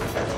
Thank you.